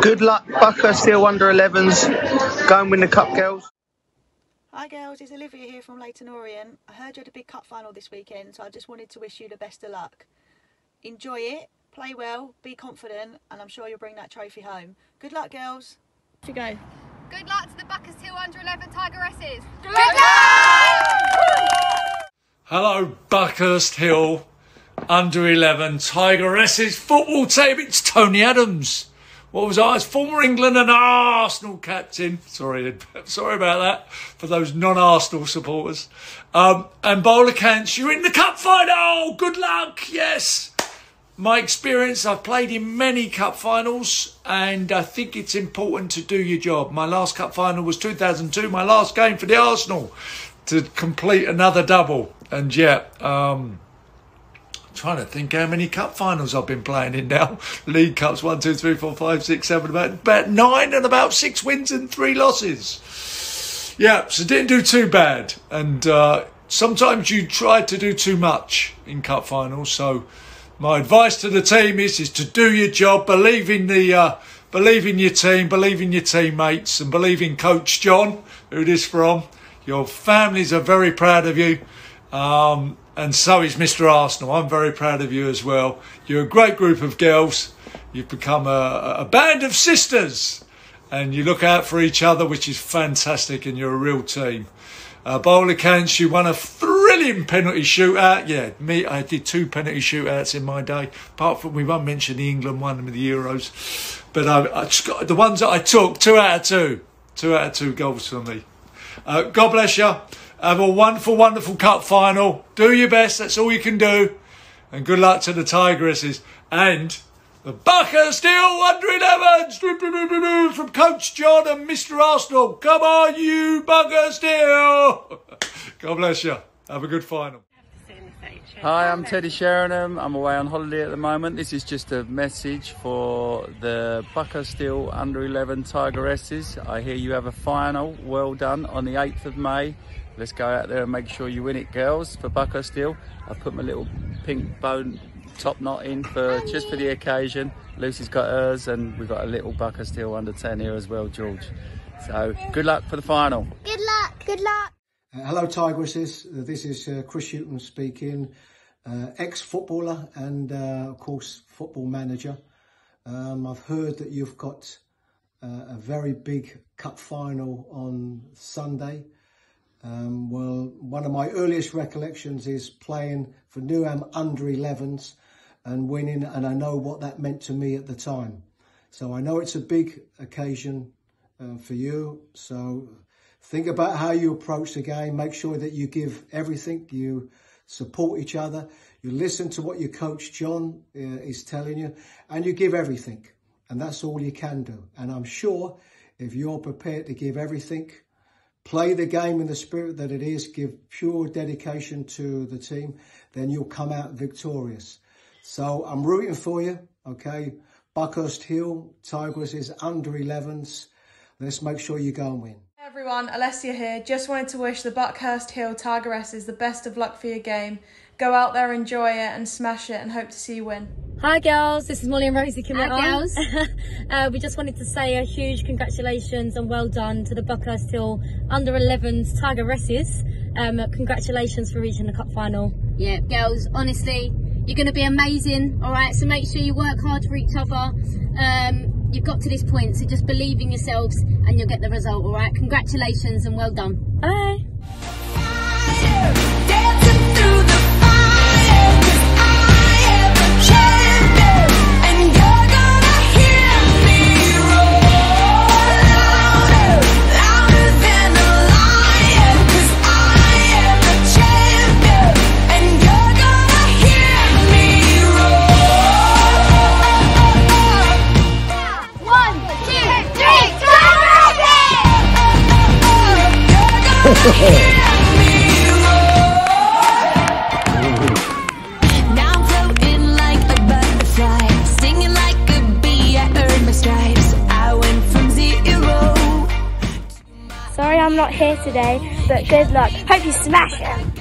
Good luck, Buckhurst Hill under 11s. Go and win the cup, girls. Hi girls, it's Olivia here from Leyton Orient. I heard you had a big cup final this weekend, so I just wanted to wish you the best of luck. Enjoy it, play well, be confident, and I'm sure you'll bring that trophy home. Good luck, girls. Off you go. Good luck to the Buckhurst Hill under 11 Tigeresses. Good Hello, Buckhurst Hill under 11 Tigeresses football team. It's Tony Adams. What was I? Former England and Arsenal captain. Sorry, sorry about that for those non-Arsenal supporters. Um, and Bowler Cants, you're in the cup final. Good luck. Yes. My experience, I've played in many cup finals and I think it's important to do your job. My last cup final was 2002, my last game for the Arsenal to complete another double. And yeah, um, trying to think how many cup finals I've been playing in now. League Cups, one, two, three, four, five, six, seven, about, about nine and about six wins and three losses. Yeah, so didn't do too bad. And uh, sometimes you try to do too much in cup finals. So my advice to the team is, is to do your job, believe in the, uh, believe in your team, believe in your teammates and believe in Coach John, who it is from. Your families are very proud of you. Um, and so is Mr. Arsenal. I'm very proud of you as well. You're a great group of girls. You've become a, a band of sisters and you look out for each other, which is fantastic, and you're a real team. Uh, Bowler Cants, you won a thrilling penalty shootout. Yeah, me, I did two penalty shootouts in my day. Apart from, we won't mention the England one with the Euros. But I, I just got, the ones that I took, two out of two. Two out of two goals for me. Uh, God bless you. Have a wonderful, wonderful cup final. Do your best. That's all you can do. And good luck to the Tigresses. And the Buckhurst Hill under 11s from Coach John and Mr. Arsenal. Come on, you Buckhurst Hill. God bless you. Have a good final. Hi, I'm Teddy Sheringham. I'm away on holiday at the moment. This is just a message for the Buckhurst Hill under 11 Tigeresses. I hear you have a final. Well done on the 8th of May. Let's go out there and make sure you win it, girls, for Buckhurst Hill. I've put my little pink bone top knot in for just for the occasion. Lucy's got hers, and we've got a little Buckhurst Hill under 10 here as well, George. So good luck for the final. Good luck. Good luck. Hello, Tigresses. Uh, this is uh, Chris Hughton speaking, uh, ex-footballer and, uh, of course, football manager. Um, I've heard that you've got a very big cup final on Sunday. Um, well, one of my earliest recollections is playing for Newham under 11s and winning, and I know what that meant to me at the time. So I know it's a big occasion for you. So think about how you approach the game. Make sure that you give everything. You support each other. You listen to what your coach John uh, is telling you, and you give everything. And that's all you can do. And I'm sure if you're prepared to give everything, play the game in the spirit that it is, give pure dedication to the team, then you'll come out victorious. So I'm rooting for you, okay? Buckhurst Hill, Tigers is under 11s. Let's make sure you go and win. Hey everyone, Alessia here. Just wanted to wish the Buckhurst Hill Tigeresses the best of luck for your game. Go out there, enjoy it and smash it and hope to see you win. Hi girls, this is Molly and Rosie coming Hi, girls. uh, we just wanted to say a huge congratulations and well done to the Buckhurst Hill under 11s Tigeresses. Um, congratulations for reaching the cup final. Yeah, girls, honestly, you're going to be amazing, all right? So make sure you work hard for each other. Um, you've got to this point, so just believe in yourselves and you'll get the result, all right? Congratulations and well done. Bye. Sorry I'm not here today, but good luck. Hope you smash it.